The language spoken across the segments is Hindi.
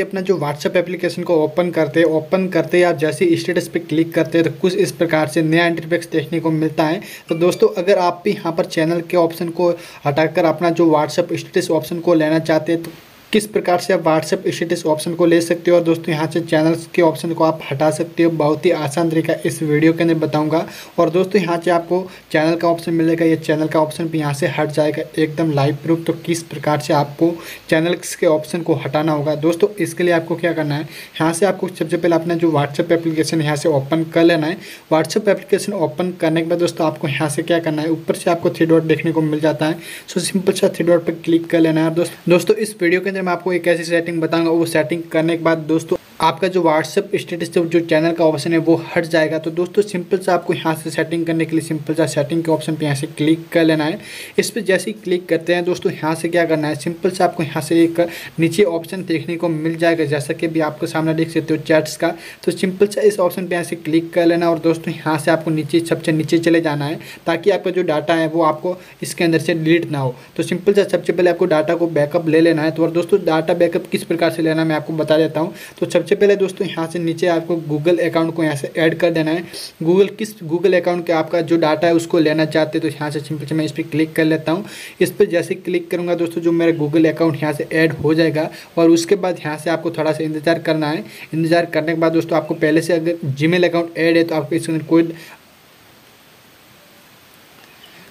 अपना जो व्हाट्सएप एप्लीकेशन को ओपन करते हैं ओपन करते हैं आप जैसे स्टेटस पे क्लिक करते हैं तो कुछ इस प्रकार से नया इंटरफेक्स देखने को मिलता है। तो दोस्तों, अगर आप भी यहाँ पर चैनल के ऑप्शन को हटाकर अपना जो व्हाट्सएप स्टेटस ऑप्शन को लेना चाहते हैं तो किस प्रकार से आप व्हाट्सएप स्टेटस ऑप्शन को ले सकते हो? और दोस्तों, यहाँ से चैनल्स के ऑप्शन को आप हटा सकते हो। बहुत ही आसान तरीका इस वीडियो के अंदर बताऊँगा। और दोस्तों, यहाँ से आपको चैनल का ऑप्शन मिलेगा। या चैनल का ऑप्शन भी यहाँ से हट जाएगा एकदम लाइव प्रूफ तो किस प्रकार से आपको चैनल के ऑप्शन को हटाना होगा? दोस्तों, इसके लिए आपको क्या करना है? यहाँ से आपको सबसे पहले अपना जो व्हाट्सएप एप्लीकेशन यहाँ से ओपन कर लेना है। व्हाट्सएप एप्लीकेशन ओपन करने के बाद दोस्तों, आपको यहाँ से क्या करना है? ऊपर से आपको थ्री डॉट देखने को मिल जाता है। सो सिंपल सा थ्री डॉट पर क्लिक कर लेना है। दोस्तों दोस्तों, इस वीडियो के अंदर मैं आपको एक ऐसी सेटिंग बताऊँगा वो सेटिंग करने के बाद दोस्तों आपका जो व्हाट्सअप स्टेटस जो चैनल का ऑप्शन है, वो हट जाएगा। तो दोस्तों सिंपल सा आपको यहाँ से सेटिंग करने के लिए सिंपल सा सेटिंग के ऑप्शन पे यहाँ से क्लिक कर लेना है। इस पर जैसे ही क्लिक करते हैं, दोस्तों, यहाँ से क्या करना है? सिंपल सा आपको यहाँ से एक नीचे ऑप्शन देखने को मिल जाएगा। जैसा कि भी आपको सामने देख सकते हो चैट्स का। तो सिंपल सा इस ऑप्शन पर यहाँ से क्लिक कर लेना और दोस्तों, यहाँ से आपको नीचे, सबसे नीचे चले जाना है, ताकि आपका जो डाटा है, वो आपको इसके अंदर से डिलीट ना हो। तो सिंपल सा सबसे पहले आपको डाटा को बैकअप ले लेना है। तो और दोस्तों डाटा बैकअप किस प्रकार से लेना मैं आपको बता देता हूँ। तो सबसे पहले दोस्तों, यहाँ से नीचे आपको गूगल अकाउंट को यहाँ से ऐड कर देना है। गूगल किस गूगल अकाउंट के आपका जो डाटा है, उसको लेना चाहते हैं तो यहाँ से सिंपल से मैं इस पर क्लिक कर लेता हूँ। इस पर जैसे क्लिक करूँगा दोस्तों, जो मेरा गूगल अकाउंट यहाँ से ऐड हो जाएगा, और उसके बाद यहाँ से आपको थोड़ा सा इंतज़ार करना है। इंतज़ार करने के बाद दोस्तों, आपको पहले से अगर जी अकाउंट ऐड है तो आपको इसमें कोई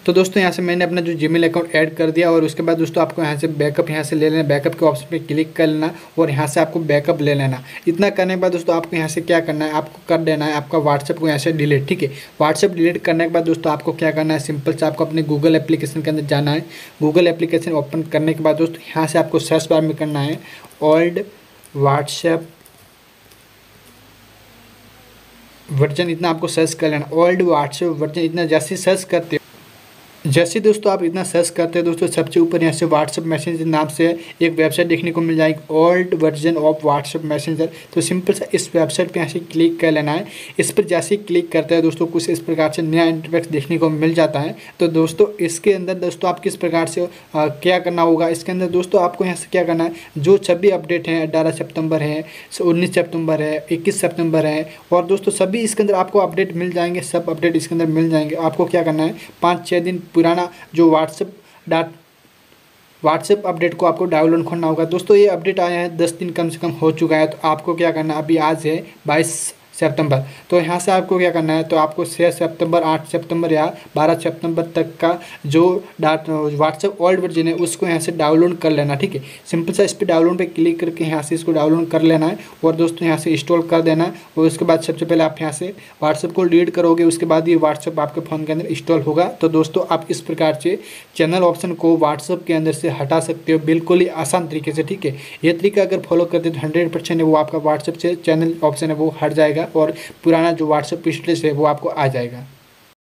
तो दोस्तों, यहाँ से मैंने अपना जो जीमेल अकाउंट ऐड कर दिया और उसके बाद दोस्तों, आपको यहाँ से बैकअप यहाँ से ले लेना। बैकअप के ऑप्शन पे क्लिक कर लेना और यहाँ से आपको बैकअप ले लेना। इतना करने के बाद दोस्तों, आपको यहाँ से क्या करना है? आपको कर देना है आपका व्हाट्सएप को यहाँ से डिलीट ठीक है? व्हाट्सएप डिलीट करने के बाद दोस्तों, आपको क्या करना है? सिंपल से आपको अपने गूगल एप्लीकेशन के अंदर जाना है। गूगल एप्लीकेशन ओपन करने के बाद दोस्तों, यहाँ से आपको सर्च बार में करना है। ओल्ड व्हाट्सएप वर्जन इतना आपको सर्च कर लेना। ओल्ड व्हाट्सएप वर्जन इतना जैसे सर्च करते हो जैसे दोस्तों आप इतना सर्च करते हैं दोस्तों सबसे ऊपर यहाँ से व्हाट्सअप मैसेंजर नाम से एक वेबसाइट देखने को मिल जाएगी old version of WhatsApp messenger तो सिंपल सा इस वेबसाइट पे यहाँ से क्लिक कर लेना है। इस पर जैसे क्लिक करते हैं दोस्तों कुछ इस प्रकार से नया इंटरफेक्स देखने को मिल जाता है। तो दोस्तों इसके अंदर दोस्तों आप किस प्रकार से आ, क्या करना होगा? इसके अंदर दोस्तों आपको यहाँ से क्या करना है? जो सभी अपडेट हैं अट्ठारह सितंबर है उन्नीस सितंबर है इक्कीस सितंबर है और दोस्तों सभी इसके अंदर आपको अपडेट मिल जाएँगे सब अपडेट इसके अंदर मिल जाएँगे। आपको क्या करना है? पाँच छः दिन पुराना जो व्हाट्सएप डाट व्हाट्सएप अपडेट को आपको डाउनलोड करना होगा। दोस्तों, ये अपडेट आया है, दस दिन कम से कम हो चुका है। तो आपको क्या करना अभी आज है बाईस सितंबर। तो यहाँ से आपको क्या करना है तो आपको छः सितंबर, आठ सितंबर या बारह सितंबर तक का जो डाट, व्हाट्सएप ओल्ड वर्जन है, उसको यहाँ से डाउनलोड कर लेना, ठीक है? सिंपल सा इस पर डाउनलोड पे क्लिक करके यहाँ से इसको डाउनलोड कर लेना है और दोस्तों यहाँ से इंस्टॉल कर देना है और उसके बाद सबसे पहले आप यहाँ से व्हाट्सएप को रीड करोगे, उसके बाद ये व्हाट्सएप आपके फ़ोन के अंदर इंस्टॉल होगा। तो दोस्तों आप इस प्रकार से चैनल ऑप्शन को व्हाट्सएप के अंदर से हटा सकते हो बिल्कुल ही आसान तरीके से, ठीक है? ये तरीका अगर फॉलो करते तो हंड्रेड परसेंट वो आपका व्हाट्सएप से चैनल ऑप्शन है, वो हट जाएगा। और पुराना जो व्हाट्सएप स्टेटस है वो आपको आ जाएगा।